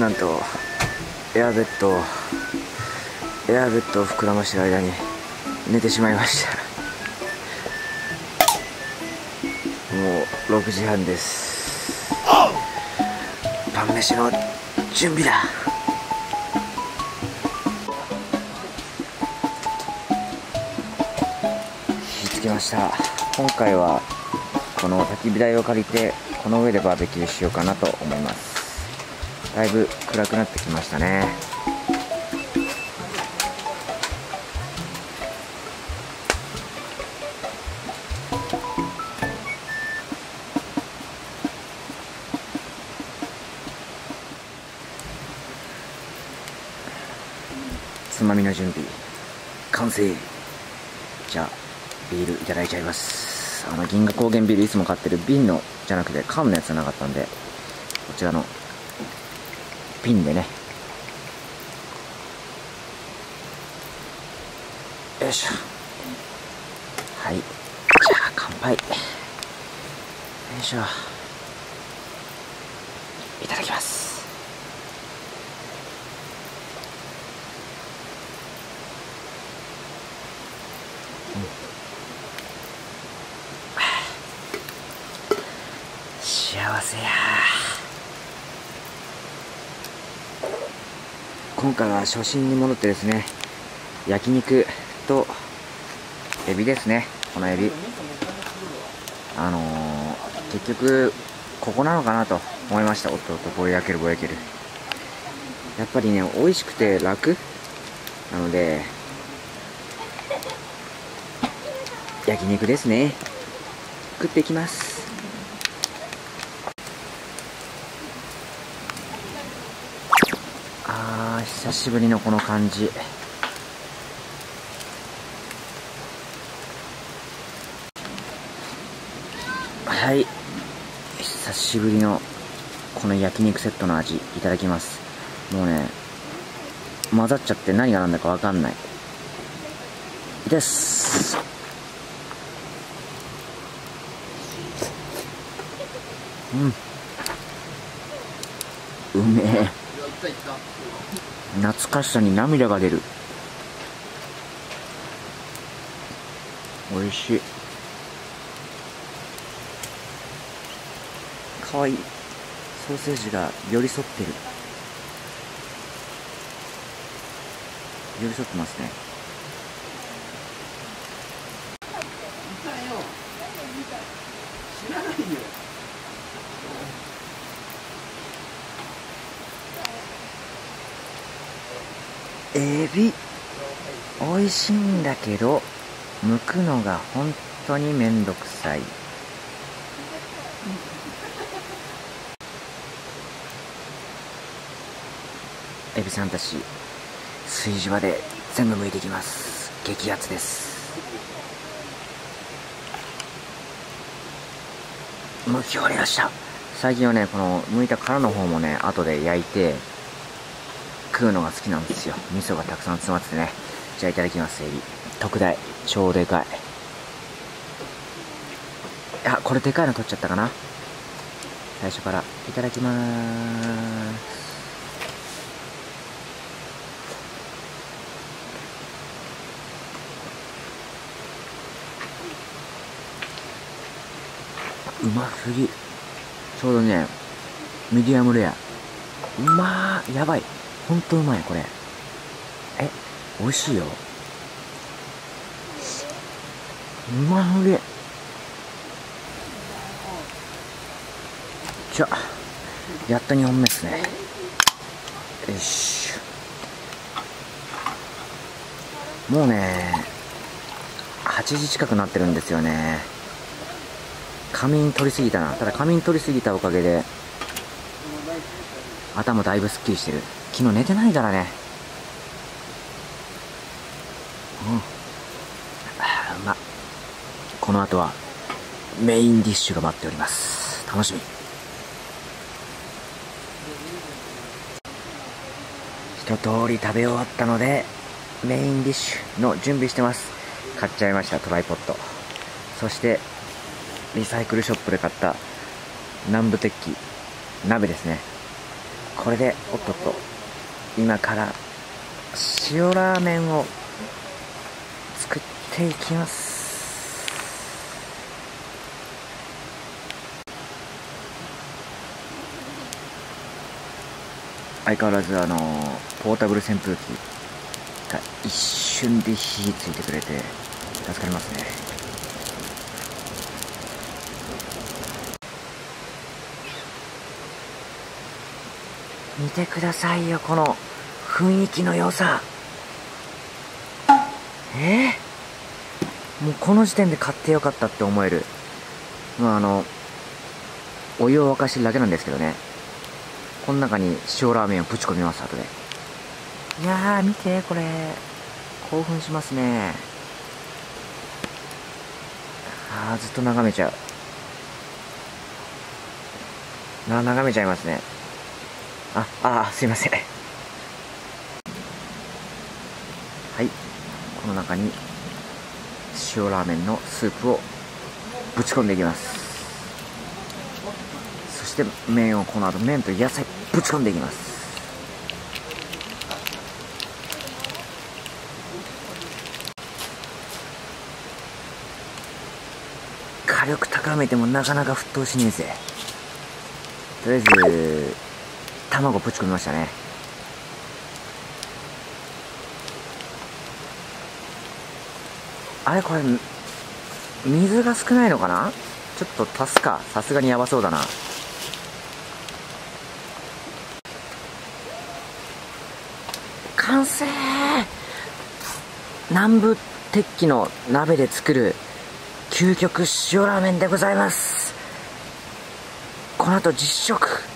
なんとエアベッドをエアベッドを膨らましてる間に寝てしまいました。もう6時半です。晩飯の準備だ。火つけました。今回はこの焚き火台を借りてこの上でバーベキューしようかなと思います。だいぶ暗くなってきましたね。つまみの準備完成。じゃあビールいただいちゃいます。あの銀河高原ビールいつも買ってる瓶のじゃなくて缶のやつがなかったんでこちらのピンでね。よいしょ。はい。じゃあ乾杯。よいしょ。いただきます幸せや今回は初心に戻ってですね焼肉とエビですね。このエビ。あのー、結局ここなのかなと思いました。おっとおっとぼやけるぼやける。やっぱりね美味しくて楽。なので焼肉ですね。食っていきますあー久しぶりのこの感じ。はい。久しぶりのこの焼肉セットの味いただきます。もうね混ざっちゃって何が何だか分かんない。です。うん。うめえ。懐かしさに涙が出る。美味しい。かわいい。ソーセージが寄り添ってる。寄り添ってますね。エビ美味しいんだけど剥くのが本当にめんどくさい。エビさんたち炊事場で全部剥いていきます。激アツです。剥き終わりました。最近はねこの剥いた殻の方もね後で焼いて食うのが好きなんですよ。味噌がたくさん詰まっててね。じゃあいただきますエビ。特大。超でかい。あこれでかいの取っちゃったかな。最初から。いただきまーす。うますぎ。ちょうどねミディアムレア。うまーやばい。ほんとうまいこれ。え美味しいよ。うまげじゃやっと2本目ですね。よし。もうね8時近くなってるんですよね。仮眠取りすぎたな。ただ仮眠取りすぎたおかげで頭だいぶすっきりしてる。昨日寝てないからね。うん。うまこの後はメインディッシュが待っております。楽しみ。一通り食べ終わったのでメインディッシュの準備してます。買っちゃいましたトライポット。そしてリサイクルショップで買った南部鉄器鍋ですね。これでおっとっと。今から塩ラーメンを作っていきます。相変わらずあのポータブル扇風機が一瞬で火ついてくれて助かりますね。見てくださいよこの雰囲気の良さ。え？ー、もうこの時点で買ってよかったって思える。まああのお湯を沸かしてるだけなんですけどね。この中に塩ラーメンをぶち込みます後で。いやー見てこれ。興奮しますね。あーずっと眺めちゃう。な眺めちゃいますねああすいません。はい。この中に塩ラーメンのスープをぶち込んでいきます。そして麺をこの後麺と野菜ぶち込んでいきます。火力高めてもなかなか沸騰しねえぜ。とりあえず卵ぶち込みましたね。あれこれ水が少ないのかな？ちょっと足すか。さすがにやばそうだな。完成！南部鉄器の鍋で作る究極塩ラーメンでございます。この後実食。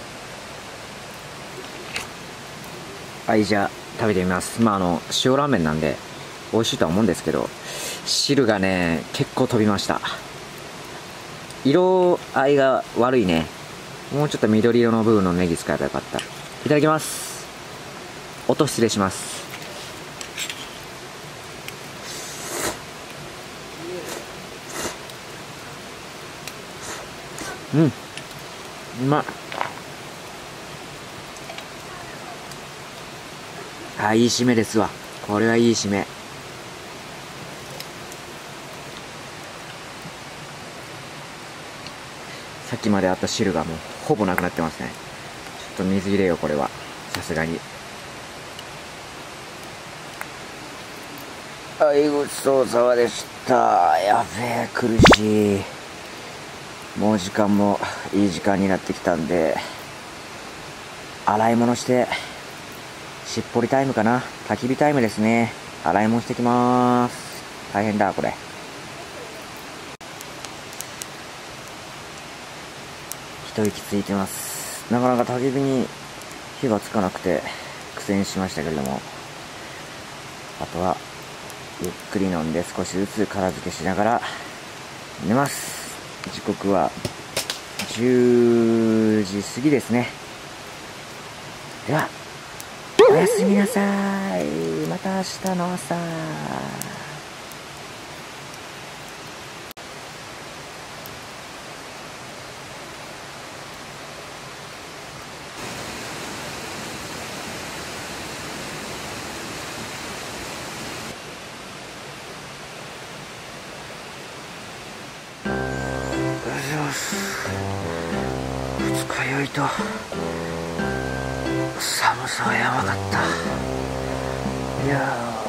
はいじゃあ食べてみます。まああの塩ラーメンなんで美味しいとは思うんですけど汁がね結構飛びました。色合いが悪いね。もうちょっと緑色の部分のネギ使えばよかった。いただきます。音失礼します。うん。うまい。あいい締めですわ。これはいい締め。さっきまであった汁がもうほぼなくなってますね。ちょっと水入れようこれは。さすがに。はいごちそうさまでした。やべえ苦しい。もう時間もいい時間になってきたんで洗い物して。しっぽりタイムかな。焚き火タイムですね。洗い物してきまーす。大変だこれ。一息ついてます。なかなか焚き火に火がつかなくて苦戦しましたけれども。あとはゆっくり飲んで少しずつ片付けしながら寝ます。時刻は10時過ぎですね。ではおやすみなさい。また明日の朝。二日酔いと。寒さはやばかった。いややっ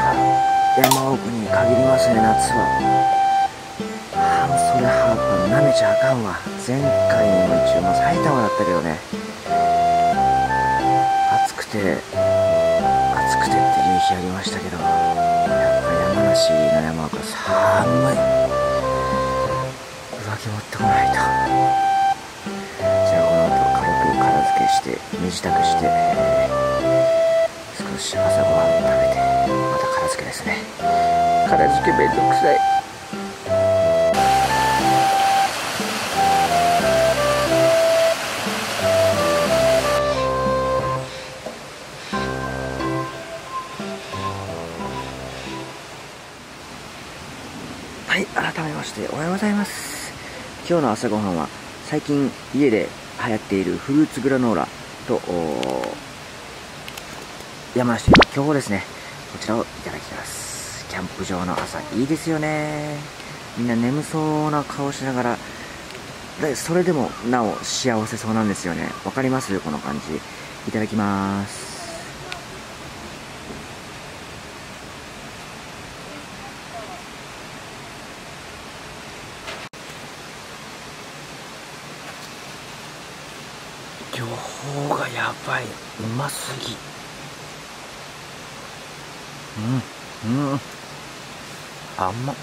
ぱ山奥に限りますね夏は。半袖ハープは舐めちゃあかんわ。前回も一応も埼玉だったけどね。暑くて暑くてっていう日ありましたけどやっぱ山梨の山奥は寒い。上着持ってこないと。付けして身支度して、少し朝ごはん食べてまた片付けですね。片付けめんどくさい。はい改めましておはようございます。今日の朝ごはんは最近家で流行っているフルーツグラノーラと山梨と今日ですね。こちらをいただきます。キャンプ場の朝いいですよね。みんな眠そうな顔しながら。でそれでもなお幸せそうなんですよね。わかります？この感じ。いただきます。情報がやばい。うますぎ。うんうん。あんま。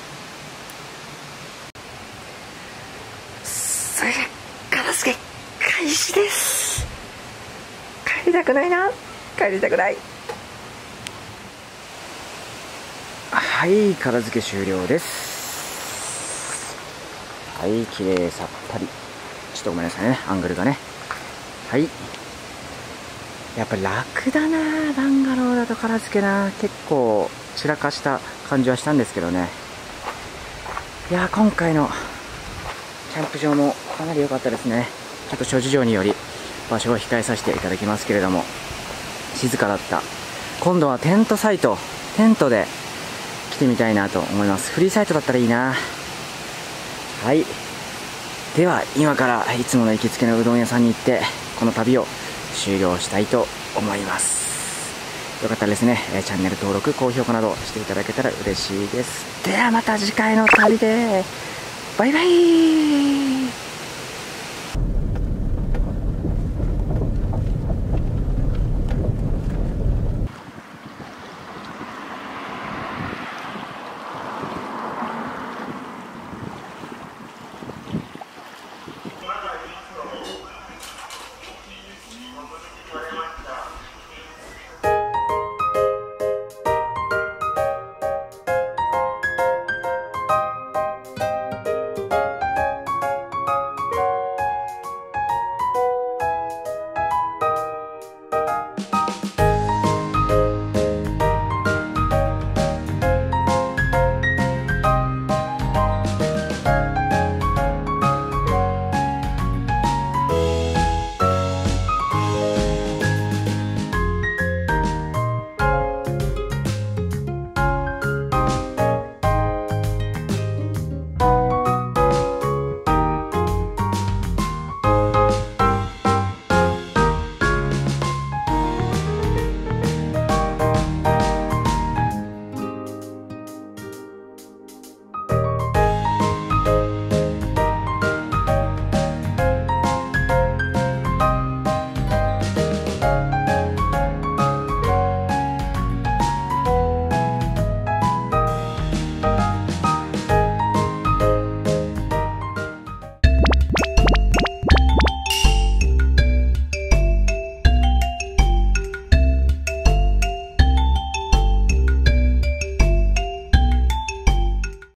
それで片付け開始です。帰りたくないな。帰りたくない。はい片付け終了です。はい綺麗さっぱり。ちょっとごめんなさいね。アングルがね。はい。やっぱり楽だなバンガローだと片付けな。結構散らかした感じはしたんですけどね。いや今回のキャンプ場もかなり良かったですね。ちょっと諸事情により場所を控えさせていただきますけれども。静かだった。今度はテントサイトテントで来てみたいなと思います。フリーサイトだったらいいな。はい。では今からいつもの行きつけのうどん屋さんに行ってこの旅を終了したいと思います。よかったらですね。チャンネル登録高評価などしていただけたら嬉しいです。ではまた次回の旅で。バイバイ。